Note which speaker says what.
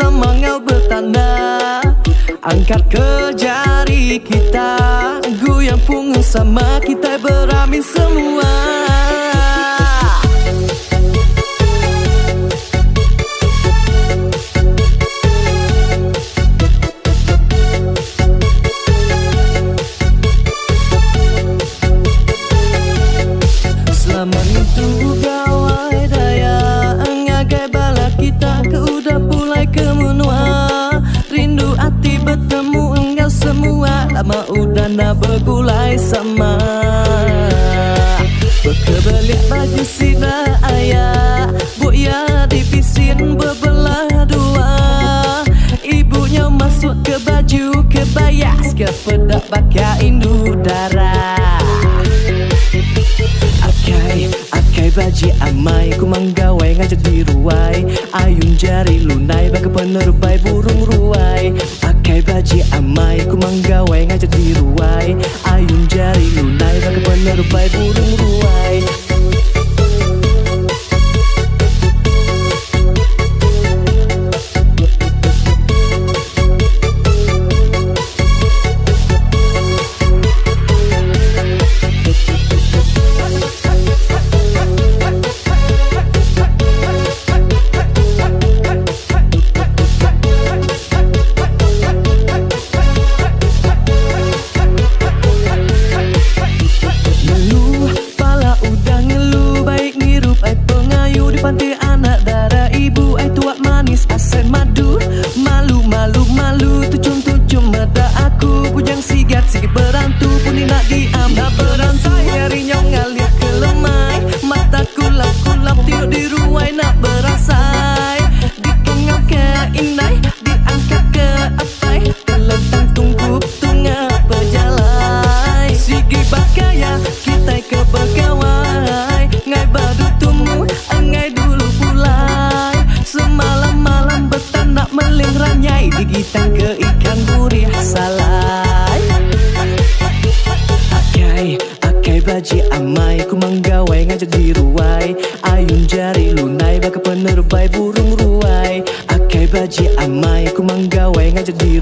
Speaker 1: semangat bertanda. Angkat ke jari kita Goyang punggung sama kita beramin semua udah nak bergulai sama. Berkebelik baju sida ayah. Buya dipisin berbelah dua. Ibunya masuk ke baju kebayas Kepedak pakai indu darah. Akai, akai baji amai. Ku manggawai ngajak di ruai. Ayun jari lunai Bagi penerubai burung ruai. Akai baji amai Ku manggawai Bài pantai anak darah ibu Ai tuak manis asam madu. Malu, malu, malu Tucum-tucum mata aku. Bujang sigat, sikit berantu Pun nak diam. Tak berantai Dari Digitang ke ikan burih salai. Akai, akai baji amai Ku manggawai ngajak di ruai. Ayun jari lunai Baka penerubai burung ruai. Akai baji amai Ku manggawai ngajak di